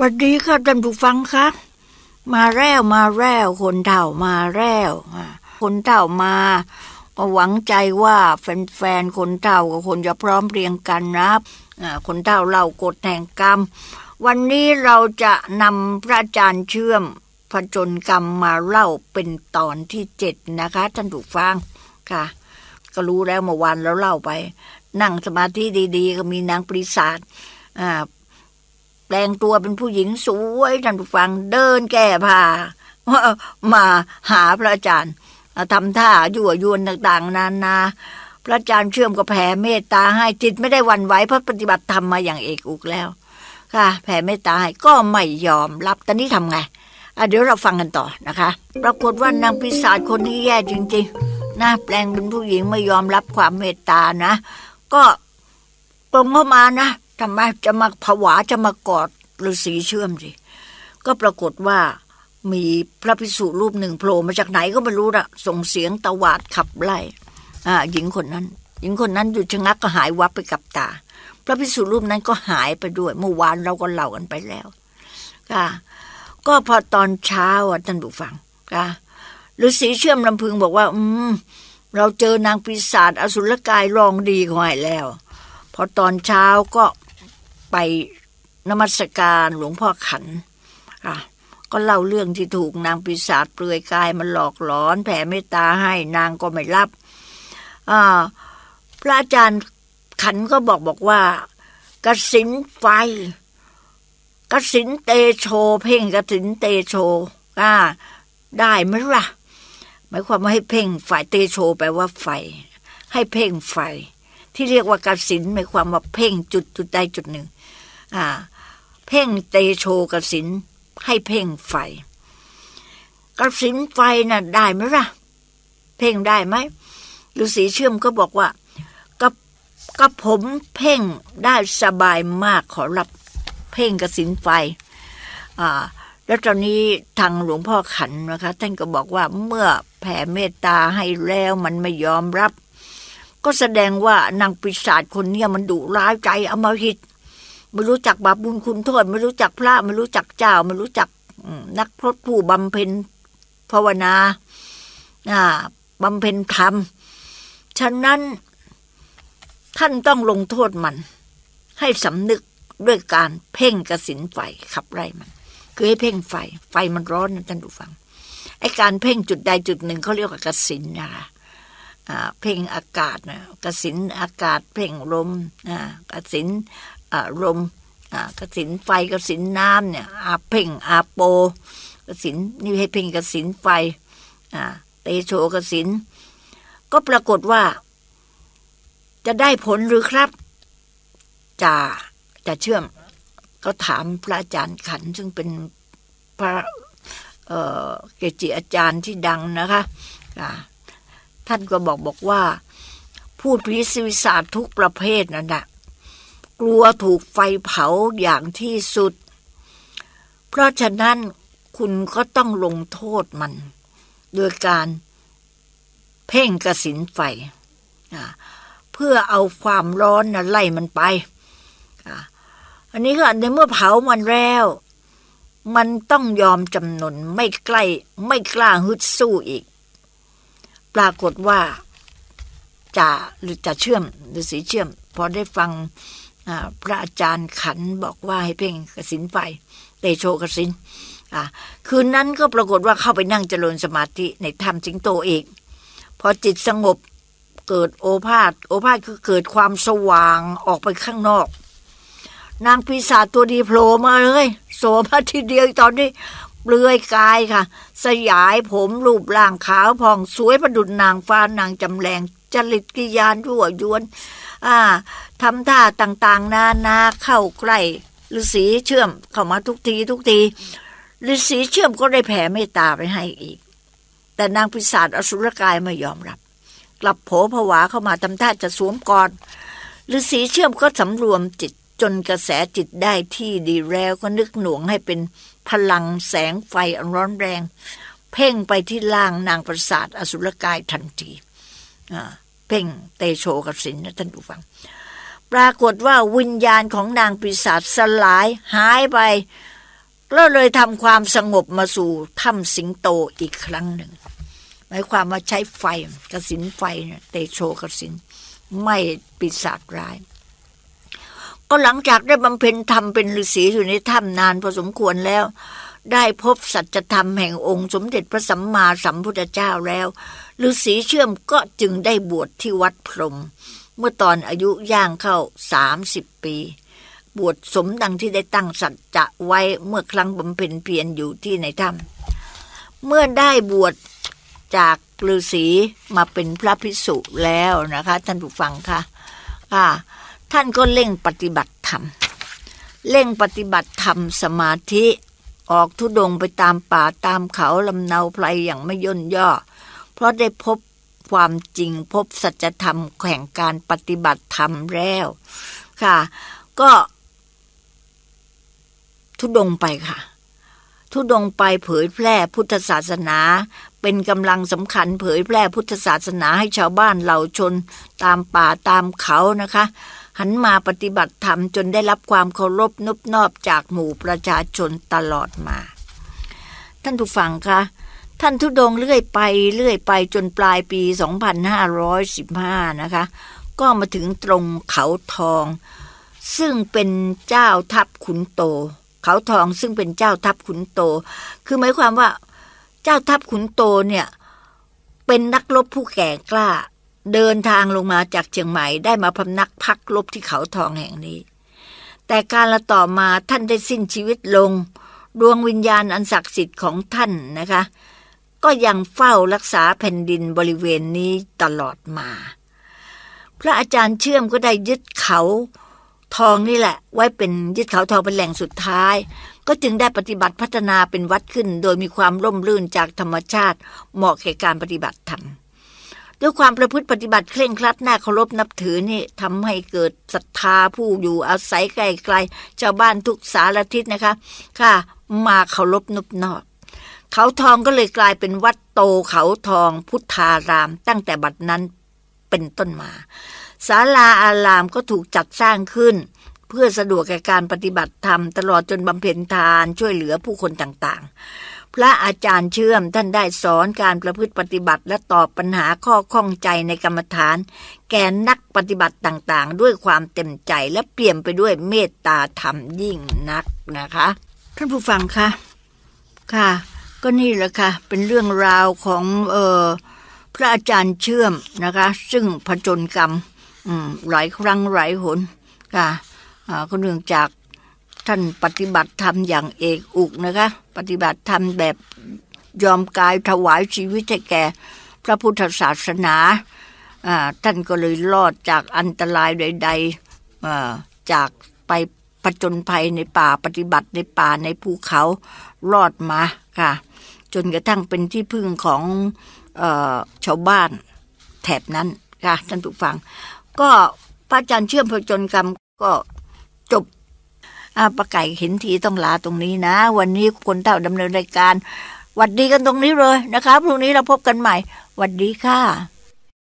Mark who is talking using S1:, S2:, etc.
S1: วัสดีค่ะท่านผู้ฟังคะมาแล้วมาแล้วคนเถ่ามาแล้วคนเถ่ามาก็หวังใจว่าแฟนๆคนเถ่ากับคนจะพร้อมเรียงกันนะคนเถ่าเล่ากฎแห่งกรรม วันนี้เราจะนำพระอาจารย์เชื่อมผจญกรรมมาเล่าเป็นตอนที่เจ็ดนะคะท่านผู้ฟังค่ะ ก็รู้แล้วเมื่อวานเราเล่าไป นั่งสมาธิดี ๆ ก็มีนางปริศาจอ่า แปลงตัวเป็นผู้หญิงสวยท่านผู้ฟังเดินแก่ผ้ามาหาพระอาจารย์ทำท่ายั่วยวนต่างๆ นานา พระอาจารย์เชื่อมก็แผ่เมตตาให้จิตไม่ได้วันไหวเพราะปฏิบัติธรรมมาอย่างเอกอุกแล้ว ค่ะ แผ่เมตตาให้ก็ไม่ยอมรับตอนนี้ทำไงเดี๋ยวเราฟังกันต่อนะคะ ปรากฏว่านางพิศาจคนนี้แย่จริงๆนะแปลงเป็นผู้หญิงไม่ยอมรับความเมตตานะ ก็ตรงเข้ามานะ ทำไมจะมาผวาจะมากอดฤาษีเชื่อมสิ ก็ปรากฏว่ามีพระภิกษุรูปหนึ่งโผล่มาจากไหนก็ไม่รู้ละส่งเสียงตะวาดขับไล่อ่าหญิงคนนั้น หญิงคนนั้นหยุดชะงักก็หายวับไปกับตา พระภิกษุรูปนั้นก็หายไปด้วย เมื่อวานเราก็เล่ากันไปแล้วค่ะก็พอตอนเช้าท่านผู้ฟังค่ะฤาษีเชื่อมลำพึงบอกว่า อืมเราเจอนางปีศาจอสุรกายรองดีของไอ้แล้ว พอตอนเช้าก็ ไปนมัสการหลวงพ่อขันค่ะก็เล่าเรื่องที่ถูกนางปีศาจเปลือยกายมันหลอกหลอนแผ่เมตตาให้นางก็ไม่รับอ่าพระอาจารย์ขันก็บอกบอกว่ากสินไฟกสินเตโช เพ่งกสินเตโชอ่าได้ไหมล่ะหมายความว่าให้เพ่งไฟเตโชแปลว่าไฟ ให้เพ่งไฟ ที่เรียกว่ากสินหมายความว่าเพ่งจุดจุดใดจุดหนึ่ง อ่า เพ่งเตโชกสินให้เพ่งไฟกสินไฟน่ะได้ไหมล่ะ เพ่งได้ไหมฤาษีเชื่อมก็บอกว่ากับกับผมเพ่งได้สบายมากขอรับเพ่งกสินไฟ อ่าแล้วตอนนี้ทางหลวงพ่อขันนะคะ ท่านก็บอกว่าเมื่อแผ่เมตตาให้แล้วมันไม่ยอมรับ ก็แสดงว่านางปิศาจคนเนี้ยมันดุร้ายใจอมหิตไม่รู้จักบาปบุญคุณโทษ ไม่รู้จักพระไม่รู้จักเจ้า ไม่รู้จักนักพรตผู้บำเพ็ญภาวนาบำเพ็ญธรรม ฉะนั้นท่านต้องลงโทษมัน ให้สำนึกด้วยการเพ่งกระสินไฟขับไล่มัน คือให้เพ่งไฟ ไฟมันร้อนนะท่านผู้ฟังไอ้การเพ่งจุดใดจุดหนึ่งเขาเรียกว่ากระสินนะคะ เพ่งอากาศนะกระสินอากาศเพ่งลมกระสินลมกระสินไฟกระสินน้ำเนี่ยอาเพ่งอาโปกระสินนี่ให้เพ่งกระสินไฟเตโชกระสิน ก็ปรากฏว่า จะได้ผลหรือครับจะจะเชื่อม ก็ถามพระอาจารย์ขัน ซึ่งเป็นพระเเกจิอาจารย์ที่ดังนะคะ ท่านก็บอกบอกว่า พูดพิสิวิศาสทุกประเภทนั่นแหะกลัวถูกไฟเผาอย่างที่สุด เพราะฉะนั้นคุณก็ต้องลงโทษมัน โดยการเพ่งกระสินไฟ เพื่อเอาความร้อนนะไล่มันไป อันนี้ก็ในเมื่อเผามันแล้ว มันต้องยอมจำนนไม่ใกล้ไม่กล้าฮึดสู้อีก ปรากฏว่าจะหรือจะเชื่อมหรือสีเชื่อม พอได้ฟังพระอาจารย์ขันบอกว่าให้เพ่งกสินไฟเตโชกสินคืนนั้นก็ปรากฏว่าเข้าไปนั่งเจริญสมาธิในธรรมสิงโตเองพอจิตสงบเกิดโอภาษโอภาษคือเกิดความสว่างออกไปข้างนอก นางปีศาจตัวดีโผล่มาเลยโสมาทีเดียวตอนนี้ เลือยกายค่ะ สยายผมรูปร่างขาวผ่องสวยประดุจนางฟ้านางจำแรงจริตกิยานรั่วยวนอ่าทำท่าต่างๆ นานาเข้าใกล้ฤาษีเชื่อมเข้ามาทุกทีทุกทีฤาษีเชื่อมก็ได้แผ่เมตตาไปให้อีก แต่นางพิศาจอสุรกายไม่ยอมรับ กลับโผผวาเข้ามาทำท่าจะสวมกอดฤาษีเชื่อมก็สำรวมจิต จนกระแสจิตได้ที่ดีแล้วก็นึกหน่วงให้เป็นพลังแสงไฟอันร้อนแรง เพ่งไปที่ล่างนางประสาทอสุรกายทันทีเพ่งเตโชกสินนะท่านผู้ฟัง ปรากฏว่าวิญญาณของนางปีศาจสลายหายไปก็เลยทำความสงบมาสู่ถ้ำสิงโตอีกครั้งหนึ่งหมายความว่าใช้ไฟกระสินไฟเนี่ยเตโชกระสิน ไม่ปีศาจร้าย ก็หลังจากได้บำเพ็ญธรรมเป็นฤาษีอยู่ในถ้ำนานพอสมควรแล้ว ได้พบสัจธรรมแห่งองค์สมเด็จพระสัมมาสัมพุทธเจ้าแล้วฤาษีเชื่อมก็จึงได้บวชที่วัดพรม เมื่อตอนอายุย่างเข้าสามสิบปี บวชสมดังที่ได้ตั้งสัจจะไว้เมื่อครั้งบำเพ็ญเพียรอยู่ที่ในถ้ำเมื่อได้บวชจากฤาษีมาเป็นพระภิกษุแล้วนะคะ ท่านผู้ฟังค่ะค่ะ ท่านก็เร่งปฏิบัติธรรม เร่งปฏิบัติธรรมสมาธิออกทุดงไปตามป่าตามเขาลำเนาไพรอย่างไม่ย่นย่อ เพราะได้พบความจริงพบสัจธรรมแห่งการปฏิบัติธรรมแล้ว ค่ะ ก็ทุดงไปค่ะ ทุดงไปเผยแพร่พุทธศาสนา เป็นกำลังสำคัญเผยแพร่พุทธศาสนาให้ชาวบ้านเหล่าชนตามป่าตามเขานะคะ หันมาปฏิบัติธรรมจนได้รับความเคารพนบนอบจากหมู่ประชาชนตลอดมา ท่านผู้ฟังคะท่านทุดงเลื่อยไปเลื่อยไปจนปลายปี 2515 นะคะ ก็มาถึงตรงเขาทอง ซึ่งเป็นเจ้าทัพขุนโต เขาทองซึ่งเป็นเจ้าทัพขุนโต คือหมายความว่า เจ้าทัพขุนโตเนี่ย เป็นนักรบผู้แก่กล้า เดินทางลงมาจากเชียงใหม่ได้มาพำนักพักรบที่เขาทองแห่งนี้ แต่การละต่อมาท่านได้สิ้นชีวิตลง ดวงวิญญาณอันศักดิ์สิทธิ์ของท่านนะคะ ก็ยังเฝ้ารักษาแผ่นดินบริเวณนี้ตลอดมา พระอาจารย์เชื่อมก็ได้ยึดเขาทองนี่แหละ ไว้เป็นยึดเขาทองเป็นแหล่งสุดท้าย ก็จึงได้ปฏิบัติพัฒนาเป็นวัดขึ้น โดยมีความร่มรื่นจากธรรมชาติเหมาะแก่การปฏิบัติธรรม ด้วยความประพฤติปฏิบัติเคร่งครัดน่าเคารพนับถือนี่ทำให้เกิดศรัทธาผู้อยู่อาศัยไกลๆชาวบ้านทุกสารทิศนะคะ ค่ะ มาเคารพนุบนอบเขาทองก็เลยกลายเป็นวัดโตเขาทองพุทธาราม ตั้งแต่บัดนั้นเป็นต้นมาศาลาอารามก็ถูกจัดสร้างขึ้น เพื่อสะดวกแก่การปฏิบัติธรรม ตลอดจนบำเพ็ญทานช่วยเหลือผู้คนต่างๆ ระอาจารย์เชื่อมท่านได้สอนการประพฤติปฏิบัติและตอบปัญหาข้อข้องใจในกรรมฐาน แก่นักปฏิบัติต่างๆ ด้วยความเต็มใจและเปลี่ยมไปด้วยเมตตาธรรมยิ่งนักนะคะ ท่านผู้ฟังคะค่ะ ก็นี่แหละค่ะ เป็นเรื่องราวของเออพระอาจารย์เชื่อมนะคะ ซึ่งผจญกรรมหลายครั้งหลายหนค่ะก็เนื่องจาก ท่านปฏิบัติธรรมอย่างเอกอุกนะคะ ปฏิบัติธรรมแบบยอมกายถวายชีวิตให้แก่พระพุทธศาสนาท่านก็เลยรอดจากอันตรายใดๆจากไปผจญภัยในป่าปฏิบัติในป่าในภูเขารอดมาค่ะ จนกระทั่งเป็นที่พึ่งของออชาวบ้านแถบนั้นค่ะท่านผู้ฟัง ก็พระอาจารย์เชื่อมพจนกรรมก็จบ อาประไก่เห็นทีต้องลาตรงนี้นะ วันนี้คนเท่าดำเนินรายการวัดดีกันตรงนี้เลยนะคะพรุ่งนี้เราพบกันใหม่วัดดีค่ะ